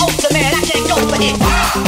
ultimate, I can't go for it.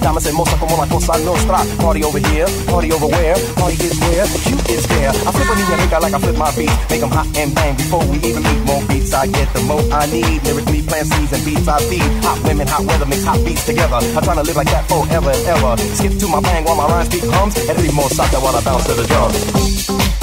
Damas hermosas como la cosa nostra. Party over here, party over where? Party is where, you is there. I flip a niña rica like I flip my beat. Make them hot and bang before we even meet. More beats I get, the more I need. Lyrically plant seeds and beats I feed. Hot women, hot weather, mix hot beats together. I'm trying to live like that forever and ever. Skip to my bang while my rhymes beat hums. And leave more soccer while I bounce to the drums.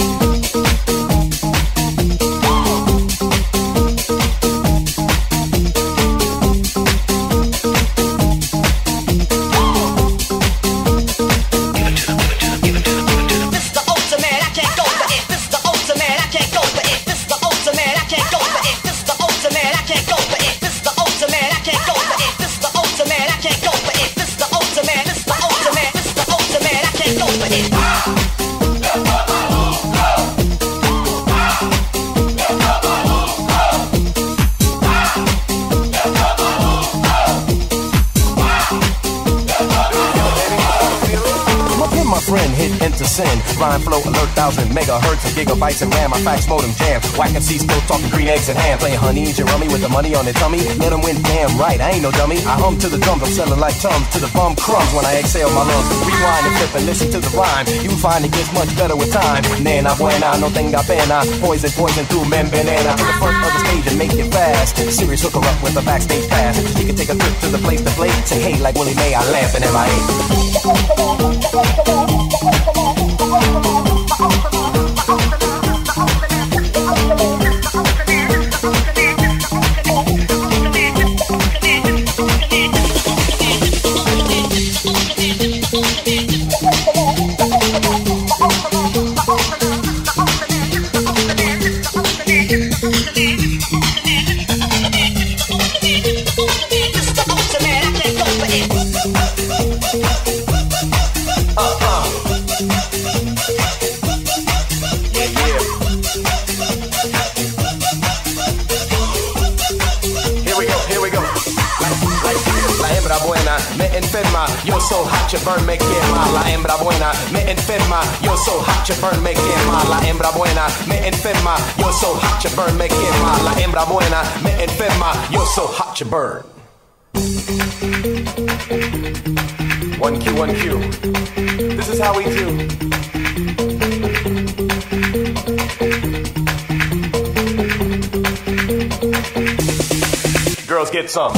Rhyme flow alert thousand megahertz and gigabytes and RAM. My fax modem jam. Whack and see still talking green eggs and ham. Playing honey, rummy with the money on their tummy. Let them win damn right. I ain't no dummy. I hum to the drums. I'm selling like tums to the bum crumbs when I exhale my lungs. Rewind and flip and listen to the rhyme. You find it gets much better with time. Nena buena, no tenga pena. Poison, poison through membrana. To the front of the stage and make it fast. Serious hooker up with a backstage pass. You can take a trip to the place to play. Say hey like Willie May. I laugh and MIA. So hot you burn, me quema. La hembra buena me enferma. Yo so hot you burn, me quema. La hembra buena me enferma. Yo so hot you burn, me quema. La hembra buena me enferma. Yo so hot you burn. One Q, one Q. This is how we do. Girls get some.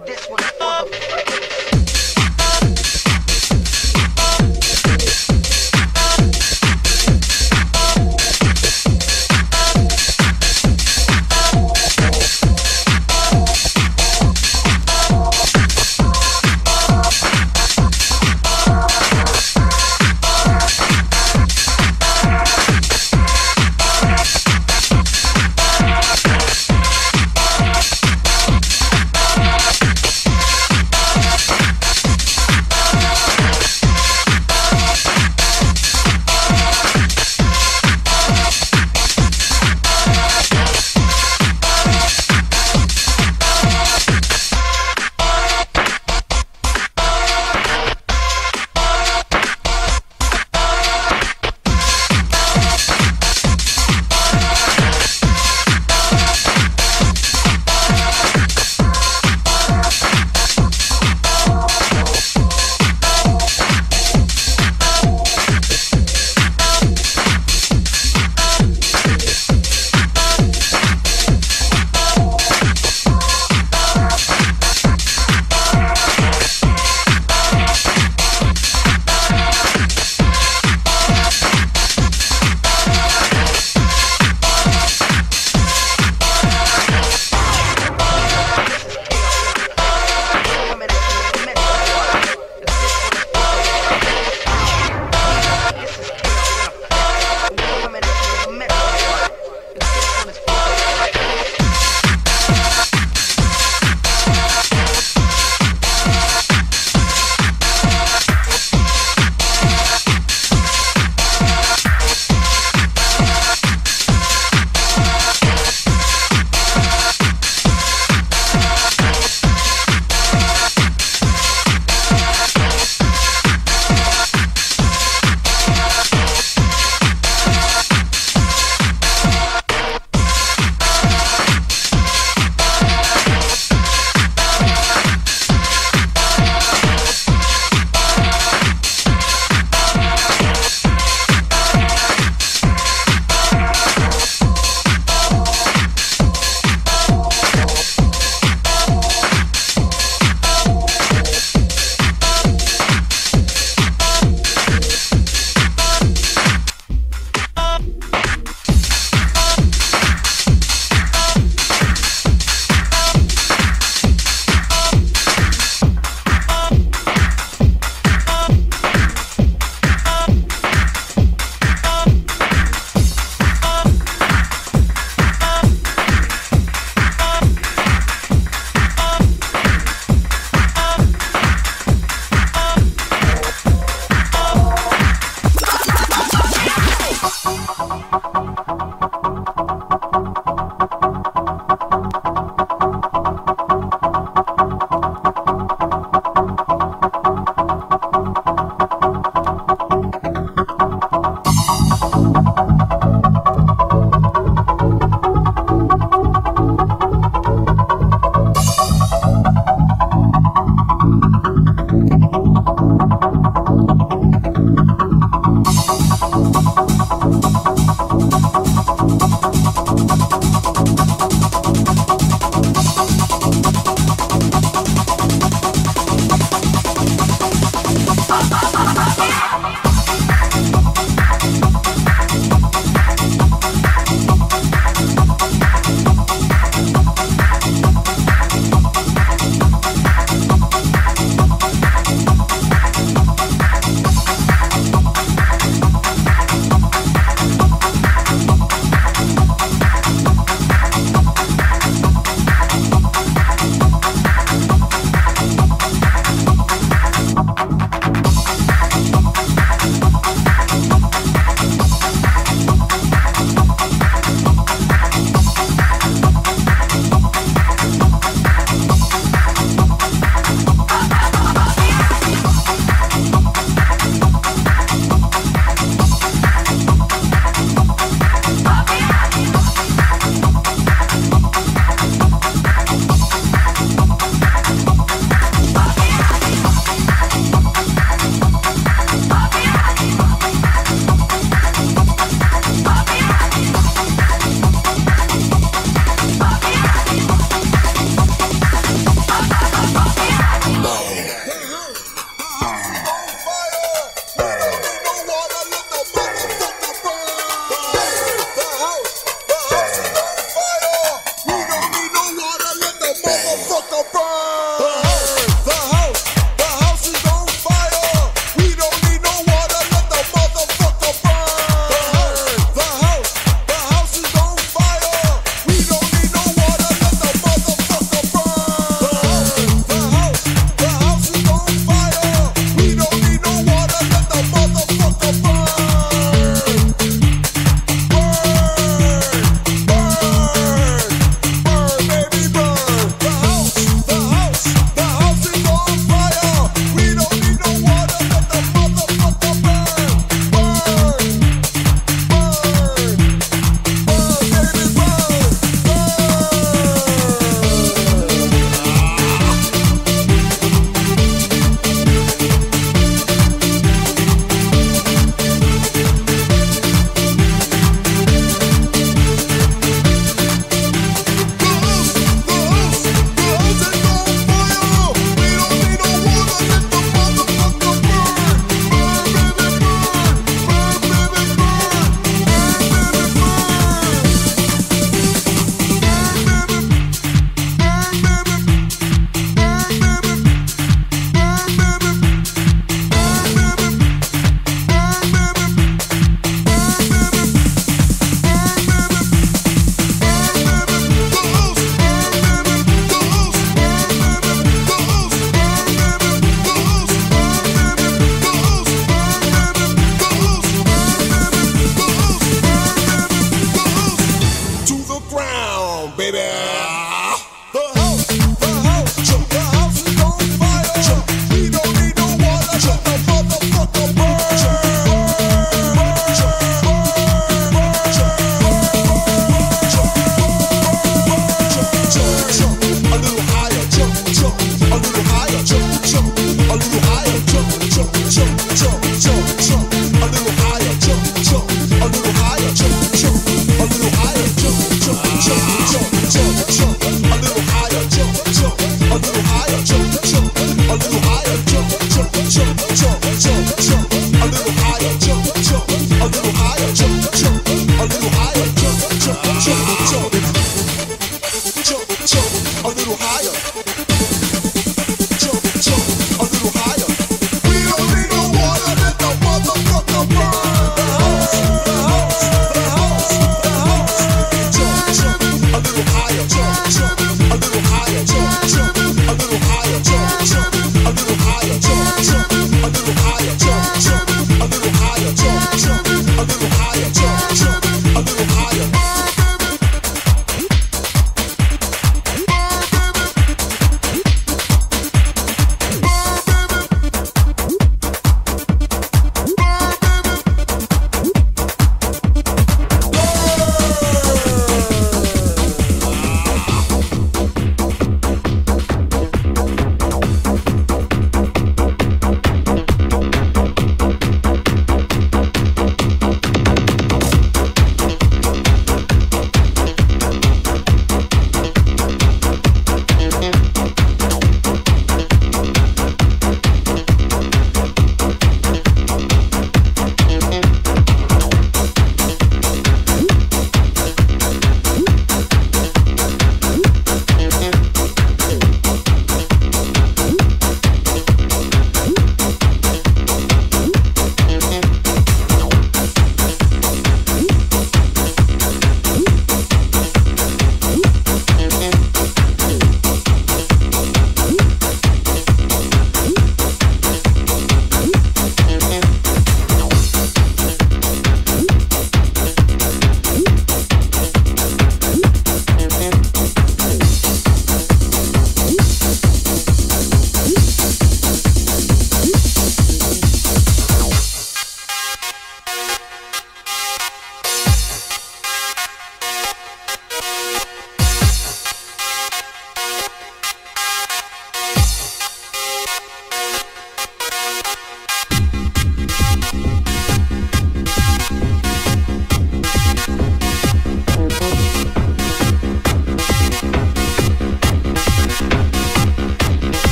this one.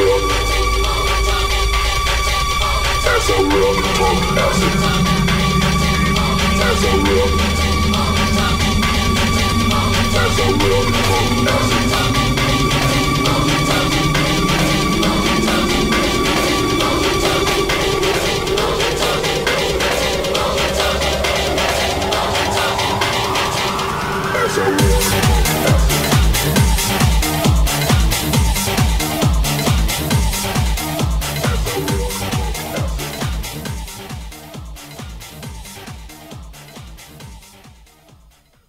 As a real, as a real, as a